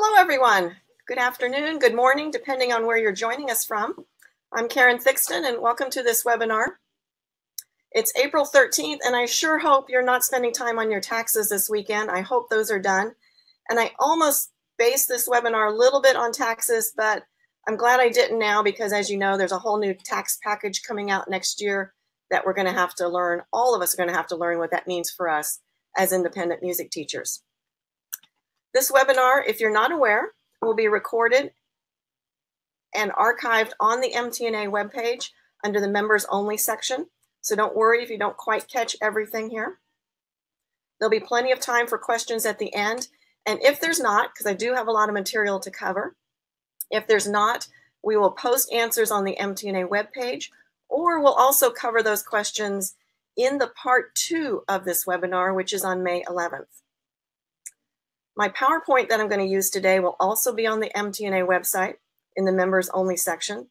Hello, everyone. Good afternoon, good morning, depending on where you're joining us from. I'm Karen Thickstun, and welcome to this webinar. It's April 13th, and I sure hope you're not spending time on your taxes this weekend. I hope those are done. And I almost based this webinar a little bit on taxes, but I'm glad I didn't now because, as you know, there's a whole new tax package coming out next year that we're going to have to learn. All of us are going to have to learn what that means for us as independent music teachers. This webinar, if you're not aware, will be recorded and archived on the MTNA webpage under the members only section. So don't worry if you don't quite catch everything here. There'll be plenty of time for questions at the end. And if there's not, because I do have a lot of material to cover, if there's not, we will post answers on the MTNA webpage, or we'll also cover those questions in the part two of this webinar, which is on May 11th. My PowerPoint that I'm going to use today will also be on the MTNA website in the members only section.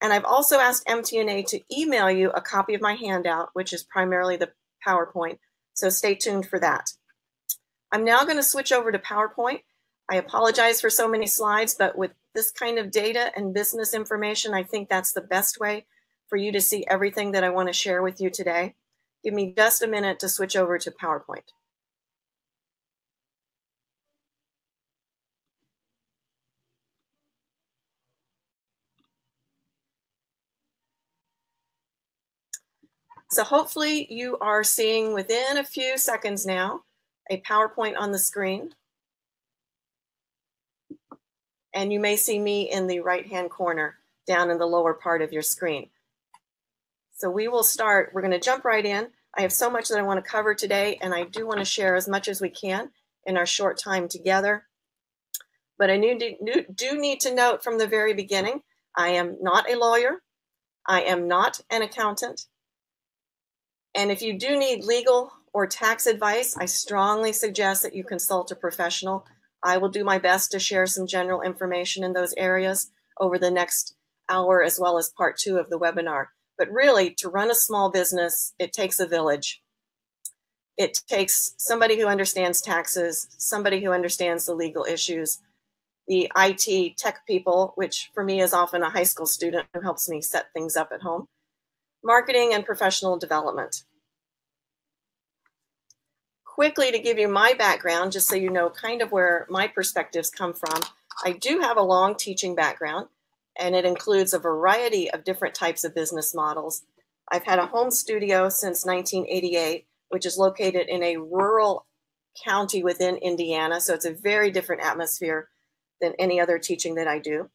And I've also asked MTNA to email you a copy of my handout, which is primarily the PowerPoint. So stay tuned for that. I'm now going to switch over to PowerPoint. I apologize for so many slides, but with this kind of data and business information, I think that's the best way for you to see everything that I want to share with you today. Give me just a minute to switch over to PowerPoint. So hopefully you are seeing within a few seconds now a PowerPoint on the screen. And you may see me in the right-hand corner down in the lower part of your screen. So we will start, we're gonna jump right in. I have so much that I wanna cover today and I do wanna share as much as we can in our short time together. But I do need to note from the very beginning, I am not a lawyer. I am not an accountant. And if you do need legal or tax advice, I strongly suggest that you consult a professional. I will do my best to share some general information in those areas over the next hour as well as part two of the webinar. But really, to run a small business, it takes a village. It takes somebody who understands taxes, somebody who understands the legal issues, the IT tech people, which for me is often a high school student who helps me set things up at home, marketing and professional development quickly to give you my background, just so you know kind of where my perspectives come from, I do have a long teaching background, and it includes a variety of different types of business models. I've had a home studio since 1988, which is located in a rural county within Indiana, so it's a very different atmosphere than any other teaching that I do.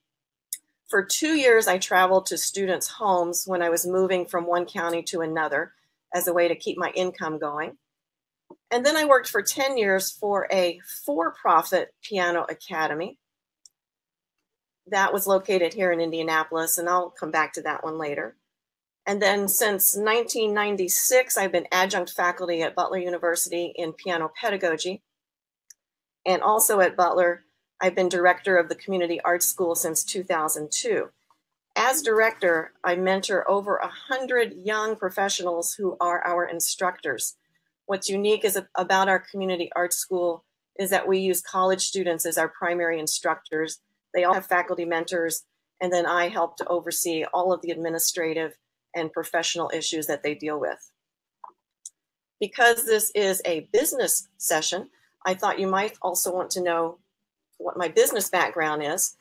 For two years, I traveled to students' homes when I was moving from one county to another as a way to keep my income going. And then I worked for 10 years for a for profit piano academy that was located here in Indianapolis, and I'll come back to that one later. And then since 1996, I've been adjunct faculty at Butler University in piano pedagogy. And also at Butler, I've been director of the Community Arts School since 2002. As director, I mentor over 100 young professionals who are our instructors. What's unique is about our community Arts school is that we use college students as our primary instructors. They all have faculty mentors, and then I help to oversee all of the administrative and professional issues that they deal with. Because this is a business session, I thought you might also want to know what my business background is.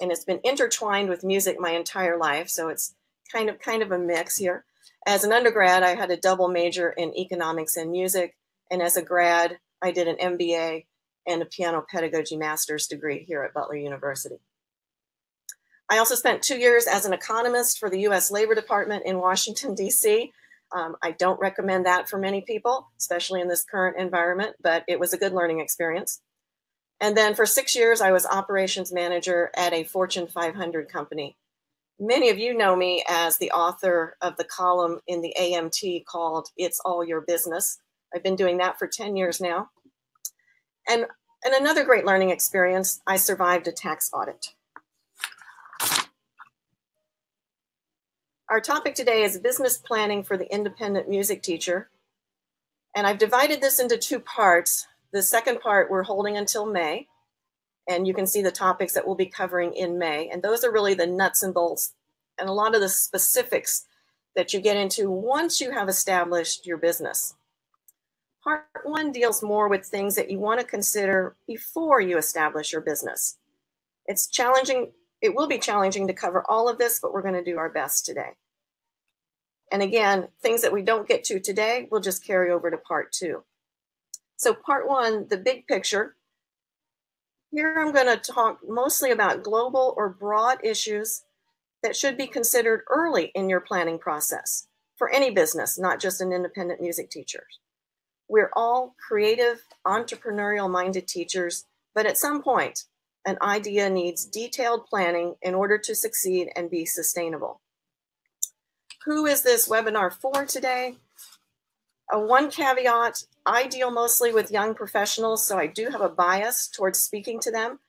And it's been intertwined with music my entire life, so it's kind of kind of a mix here. As an undergrad, I had a double major in economics and music. And as a grad, I did an MBA and a piano pedagogy master's degree here at Butler University. I also spent two years as an economist for the US Labor Department in Washington, D.C. Um, I don't recommend that for many people, especially in this current environment, but it was a good learning experience. And then for six years, I was operations manager at a Fortune 500 company Many of you know me as the author of the column in the AMT called It's All Your Business. I've been doing that for 10 years now. And, and another great learning experience, I survived a tax audit. Our topic today is business planning for the independent music teacher. And I've divided this into two parts. The second part we're holding until May. And you can see the topics that we'll be covering in May. And those are really the nuts and bolts and a lot of the specifics that you get into once you have established your business. Part one deals more with things that you want to consider before you establish your business. It's challenging, it will be challenging to cover all of this, but we're going to do our best today. And again, things that we don't get to today, we'll just carry over to part two. So, part one, the big picture. Here I'm going to talk mostly about global or broad issues that should be considered early in your planning process for any business, not just an independent music teacher. We're all creative, entrepreneurial minded teachers, but at some point, an idea needs detailed planning in order to succeed and be sustainable. Who is this webinar for today? One caveat, I deal mostly with young professionals, so I do have a bias towards speaking to them.